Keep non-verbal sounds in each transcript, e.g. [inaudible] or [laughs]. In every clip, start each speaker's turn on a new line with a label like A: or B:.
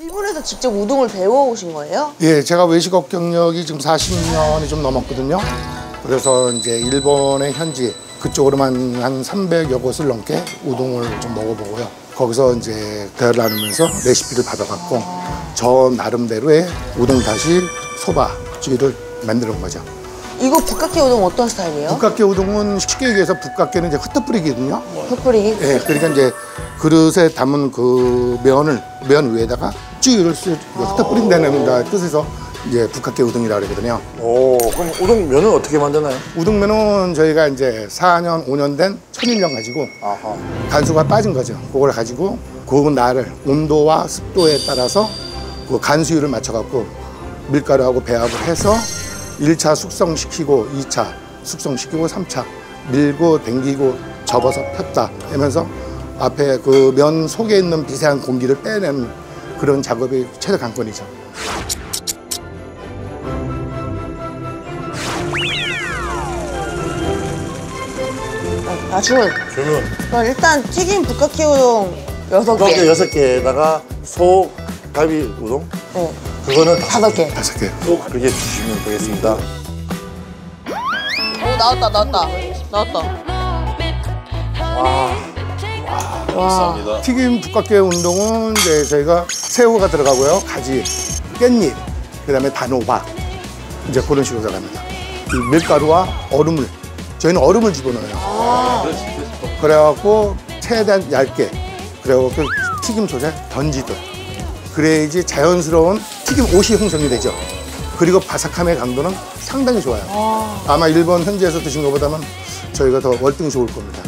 A: 일본에서 직접 우동을 배워오신 거예요?
B: 예, 제가 외식업 경력이 지금 40년이 좀 넘었거든요. 그래서 이제 일본의 현지 그쪽으로만 한 300여 곳을 넘게 우동을 좀 먹어보고요. 거기서 이제 대화를 나누면서 레시피를 받아갖고 저 나름대로의 우동 다시 소바주의를 만들어 온 거죠.
A: 이거 북각개 우동 어떤 스타일이에요?
B: 북각개 우동은 쉽게 얘기해서 북각개는 이제 흩어뿌리거든요.
A: 흩뿌리기?
B: 예, 그러니까 이제 그릇에 담은 그 면을 면 위에다가 쓰 흩어뿌린다는 뜻에서 이제 북각개 우동이라고 그러거든요.
C: 오, 그럼 우동 면은 어떻게 만드나요?
B: 우동면은 저희가 이제 4년, 5년 된 천일염 가지고
C: 아하.
B: 간수가 빠진 거죠. 그걸 가지고 그 날을 온도와 습도에 따라서 그 간수율을 맞춰갖고 밀가루하고 배합을 해서 1차 숙성시키고 2차 숙성시키고 3차 밀고 당기고 접어서 폈다 하면서 앞에 그 면 속에 있는 미세한 공기를 빼내는 그런 작업이 최대 관건이죠.
A: 아, 주문.
C: 주문.
A: 그럼 일단 튀김 북각개 우동 여섯
C: 개. 여섯 개에다가 소 갈비 우동?
A: 네.
C: 그거는
A: 다섯 개.
B: 다섯 개.
C: 또 그렇게 주시면 되겠습니다.
A: 오, 나왔다, 나왔다. 나왔다.
D: 감 사합니다.
B: 튀김 북각개 운동은 이제 저희가 새우가 들어가고요. 가지, 깻잎, 그다음에 단호박 이제 그런 식으로 들어갑니다. 이 밀가루와 얼음을 저희는 얼음을 집어넣어요. 그래갖고 최대한 얇게 그래갖고 그 튀김 솥에 던지듯 그래야지 자연스러운 튀김 옷이 형성이 되죠. 그리고 바삭함의 강도는 상당히 좋아요. 아마 일본 현지에서 드신 것보다는 저희가 더 월등히 좋을 겁니다.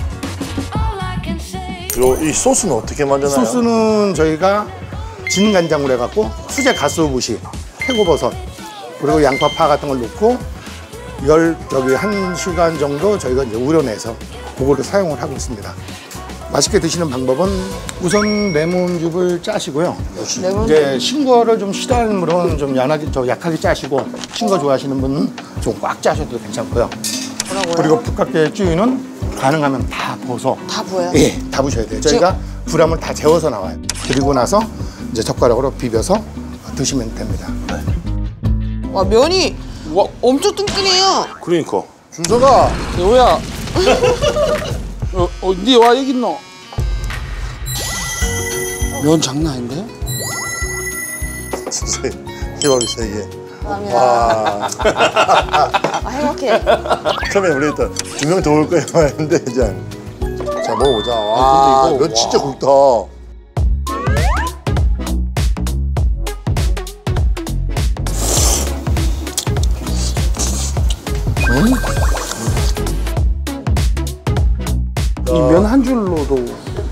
C: 요, 이 소스는 어떻게 만드나요?
B: 소스는 저희가 진간장으로 해갖고 수제 가스오부시, 태고버섯 그리고 양파파 같은 걸 넣고 열 저기 한 시간 정도 저희가 이제 우려내서 그거를 사용을 하고 있습니다. 맛있게 드시는 방법은 우선 레몬즙을 짜시고요. 이제 싱거를 좀 싫어하는 분은 좀 연하게 저 약하게 짜시고 싱거 좋아하시는 분은 좀 꽉 짜셔도 괜찮고요.
A: 뭐라고요?
B: 그리고 북각개 찌유는 가능하면 다 벗어
A: 다 부어요?
B: 예, 다 부셔야 돼요. 저희가 불암을 다 재워서 나와요. 그리고 나서 이제 젓가락으로 비벼서 드시면 됩니다.
A: 와, 면이 와, 엄청 뚱뚱해요.
D: 그러니까.
C: 준서가
E: 여우야. [laughs] 어, 어, 니와 여기 있노? 면 장난 아닌데?
C: 진짜 희밥이 세게.
A: 감사합니다.
C: 와.
A: 아, 행복해.
C: 처음에 우리 일단 두명 더 올 거예요 [laughs] 했는데 이제 자 먹어보자. 와,
E: 아, 근데 이거-
C: 면 진짜 굵다.
E: 이면 한 줄로도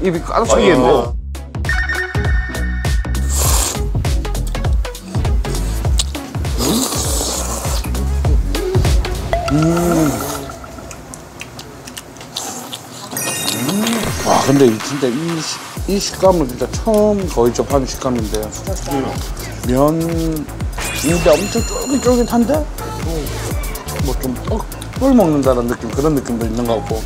E: 입이 가득 차겠 는데? 와 근데 이- 진짜 이, 시- 이 식감은 진짜 처음 거의 접하는 식감인데 면 진짜 엄청 쫄깃쫄깃한데? 뭐좀 꿀 먹는다는 느낌 그런 느낌도 있는 것 같고.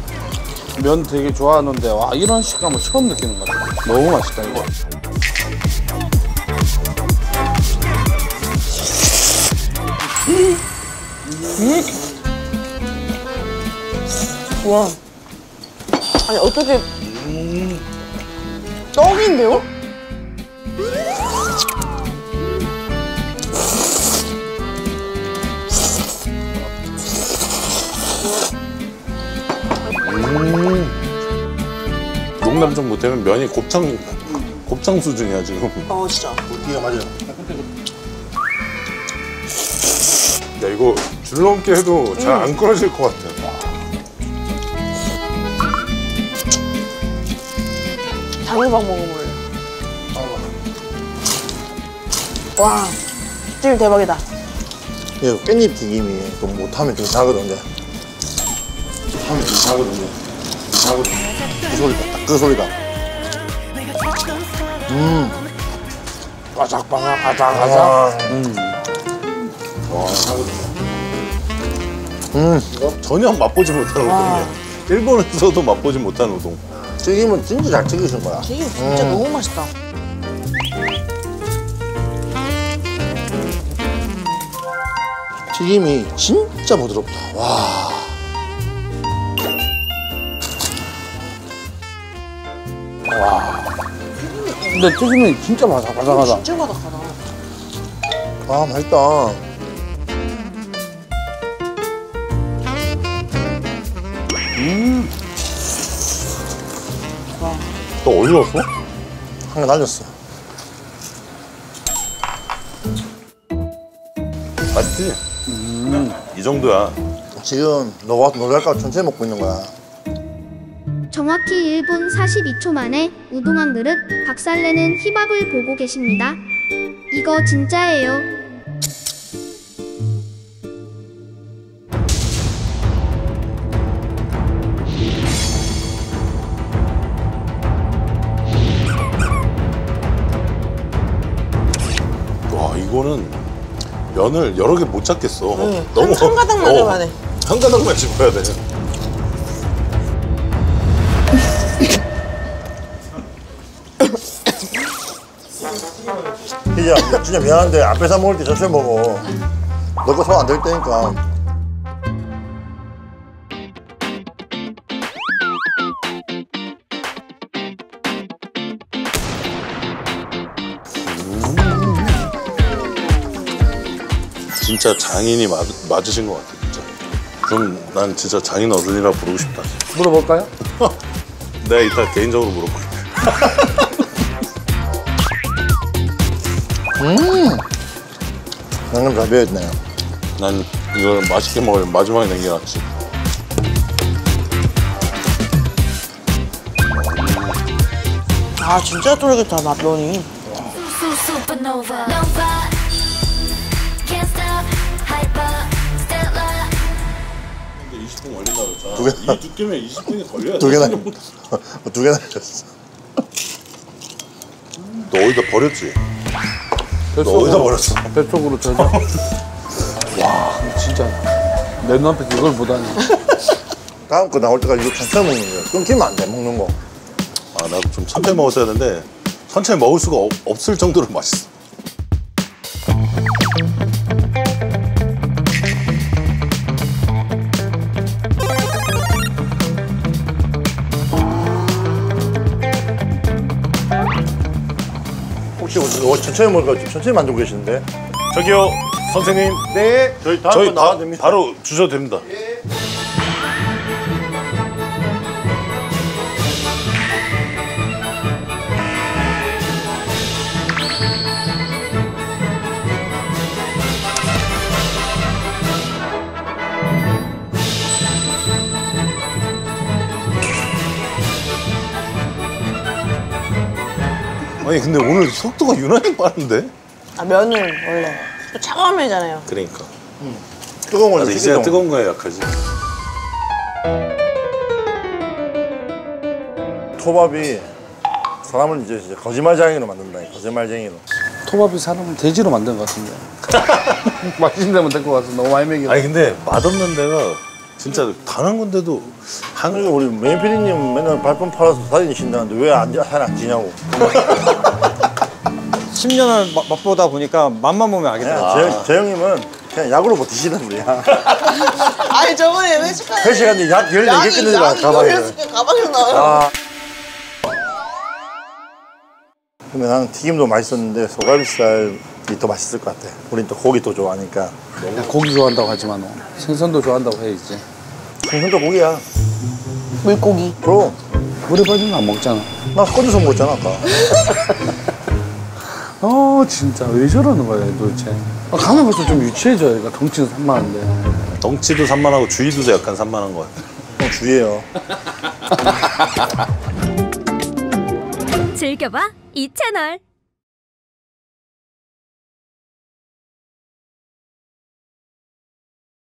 E: 면 되게 좋아하는데 와 이런 식감을 처음 느끼는 것 같아 너무 맛있다 이거
A: 와. 아니, 어떻게. 떡인데요?
D: 농담 좀 못하면 면이 곱창 곱창 수준이야 지금.
A: 어, 진짜.
C: 이게 맞아요.
D: 야 이거 줄넘기 해도 잘 안 끊어질 것 같아.
A: 단호박 먹어볼래. 와, 찜 대박이다.
C: 이거 깻잎 튀김이 또 못하면 좀 작거든요. 하면 좀 작거든요. 작거든요. 그 소리다. 딱 그 소리다. 음.
E: 바삭바삭 바삭바삭
C: 음. 음.
D: 전혀 맛보지 못한 우동이야. 일본에서도 맛보지 못한 우동.
C: 튀김은 진짜 잘 튀기신 거야.
A: 튀김 진짜 음. 너무 맛있다.
C: 튀김이 진짜 부드럽다. 와. 와.
E: 근데 튀김이 진짜 바삭바삭하다.
A: 진짜 바삭하다.
C: 아, 맛있다. 음.
D: 너 어디 갔어?
C: 한 개 날렸어.
D: 맛있지? 이 정도야.
C: 지금 너가 노랄까 천천히 먹고 있는 거야.
F: 정확히 1분 42초 만에 우동 한 그릇 박살내는 힙합을 보고 계십니다. 이거 진짜예요.
D: 이거는 면을 여러 개 못 잡겠어.
A: 응, 한- 한 가닥만 잡아야 돼.
D: 한 가닥만 집어야 돼.
C: 희지야, 진짜 미안한데 앞에서 먹을 때 천천히 먹어. 너거 소화 안될 테니까.
D: 진짜 장인이 맞, 맞으신 것 같아 진짜. 그럼 난 진짜 장인 어른이라 부르고 싶다.
E: 물어볼까요? [laughs]
D: 내가 이따 개인적으로 물어볼게. [laughs]
C: 방금 잘 배웠네.
D: 난 이걸 맛있게 먹으면 마지막에 남겨놨지.
A: 아 진짜 쫄깃하다 면이.
D: 20분 걸린다 그랬잖아.
C: 두 개.
D: 이 두께면 20분이 걸려야
C: 두개 날, 두개 날렸어.
D: 너 어디다 버렸지? 너 어디다 버렸어?
E: 뱃속으로 저자. 와, 진짜 내 눈앞에 이걸 보다니.
C: 다음 거 나올 때까지 이거 천천히 먹는 거야. 끊기면 안 돼, 먹는 거.
D: 아 나도 좀 천천히 먹었어야 하는데 천천히 먹을 수가 없, 없을 정도로 맛있어.
C: 혹시 이거 천천히 먹을까? 지금 천천히 만들고 계시는데?
D: 저기요 선생님.
C: 네. 저희 다음
D: 저희
C: 나와도
D: 바,
C: 됩니다.
D: 바로 주셔도 됩니다. 아니 근데 오늘 속도가 유난히 빠른데?
A: 아 면을 원래 또 차가운 면이잖아요.
D: 그러니까.
C: 뜨거운 걸
D: 나도 이제야 뜨거운 거에 약하지.
C: 토밥이 사람을 이제 이제 거짓말쟁이로 만든다. 거짓말쟁이로.
E: 토밥이 사람을 돼지로 만든 것 같은데. [laughs] 맛있는 데면 될것 같아. 너무 많이 먹여.
D: 아니 근데 맛없는 데가 진짜 단한 군데도 한
C: 그러니까 우리 메인 PD님 맨날 발품 팔아서 사진 신다는데 왜안 사진 안 지냐고. [laughs]
G: 10년을 맛보다 보니까 맛만 보면.
C: 그냥 재, 재영님은 그냥 약으로 버티시는 분이야. [laughs]
A: 아니 저번에 회식하는데
C: 회식하는데 약 14개 끊는다, 가방에.
A: 가방에 나와요.
C: 아. 근데 나는 튀김도 맛있었는데 소갈비살이 더 맛있을 것 같아. 우린 또 고기 또 좋아하니까.
E: 야, 고기 좋아한다고 하지만 너. 생선도 좋아한다고 해야지.
C: 생선도 고기야.
A: 물고기.
C: 그럼
E: 물에 빠지면 안 먹잖아.
C: 나 꺼져서 먹었잖아 아까. [laughs]
E: 어 진짜 왜 저러는 거야 도대체. 아, 가만 가서 좀 유치해져 얘가 덩치는 산만한데.
D: 덩치도 산만하고 주의도 약간 산만한 것 같아.
C: 좀 주의해요. [laughs]
H: 즐겨봐 이 채널.